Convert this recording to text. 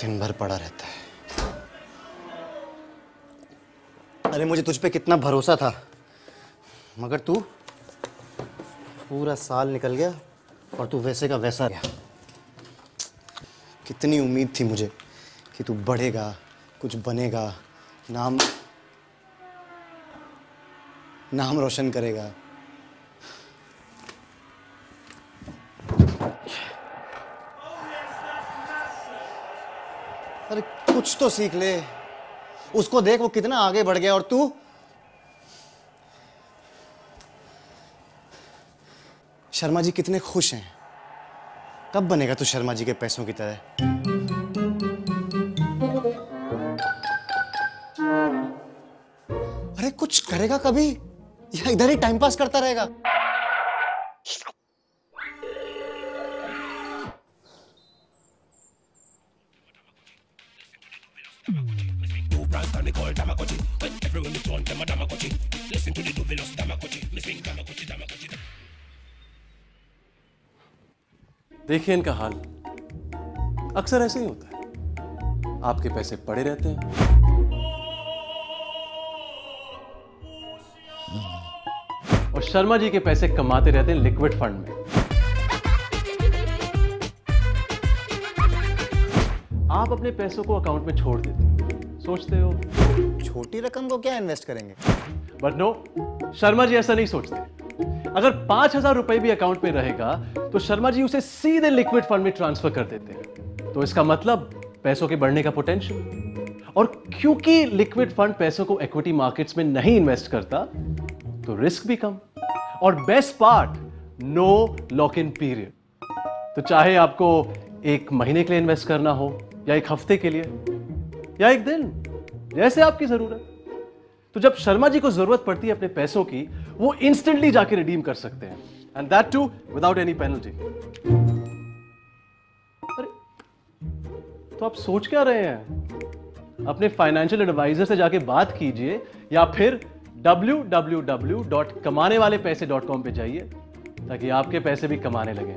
दिन भर पड़ा रहता है। अरे मुझे तुझ पे कितना भरोसा था। मगर तू पूरा साल निकल गया और तू वैसे का वैसा गया। कितनी उम्मीद थी मुझे कि तू बढ़ेगा, कुछ बनेगा, नाम नाम रोशन करेगा। अरे कुछ तो सीख ले। उसको देख वो कितना आगे बढ़ गया, और तू? शर्मा जी कितने खुश हैं। कब बनेगा तू शर्मा जी के पैसों की तरह? अरे कुछ करेगा कभी? या इधर ही टाइम पास करता रहेगा। देखिए इनका हाल। अक्सर ऐसे ही होता है। आपके पैसे पड़े रहते हैं। और शर्मा जी के पैसे कमाते रहते हैं लिक्विड फंड में। आप अपने पैसों को अकाउंट में छोड़ देते हो। सोचते हो? छोटी रकम को क्या इन्वेस्ट करेंगे? बट नो शर्मा जी ऐसा नहीं सोचते। अगर पाँच हज़ार रुपए भी अकाउंट में रहेगा तो शर्मा जी उसे सीधे लिक्विड फंड में ट्रांसफ़र कर देते हैं। तो इसका मतलब पैसों के बढ़ने का पोटेंशियल और क्योंकि लिक्विड फंड पैसों को इक्विटी मार्केट्स में नहीं इन्वेस्ट करता तो रिस्क भी कम। और best part no lock in period तो चाहे आपको एक महीने के लिए इन्वेस्ट करना हो या एक हफ़्ते के लिए, या एक दिन, जैसे आपकी ज़रूरत। तो जब शर्मा जी को ज़रूरत पड़ती है अपने पैसों की, वो इंस्टेंटली जाके रिडीम कर सकते हैं। And that too without any penalty अरे तो आप सोच क्या रहे हैं? अपने फाइनेंशियल एडवाइजर से जाके बात कीजिए, या फिर www.कमानेवालेपैसे.com पे जाइए, ताकि आपके पैसे भी कमाने लगे।